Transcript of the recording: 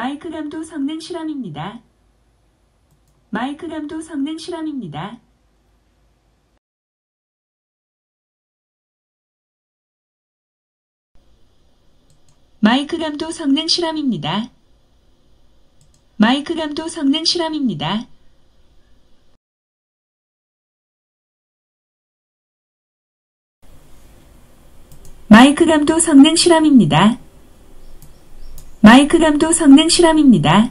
마이크 감도 성능 실험입니다. 마이크 감도 성능 실험입니다. 마이크 감도 성능 실험입니다. 마이크 감도 성능 실험입니다. 마이크 감도 성능 실험입니다. 마이크 감도 성능 실험입니다.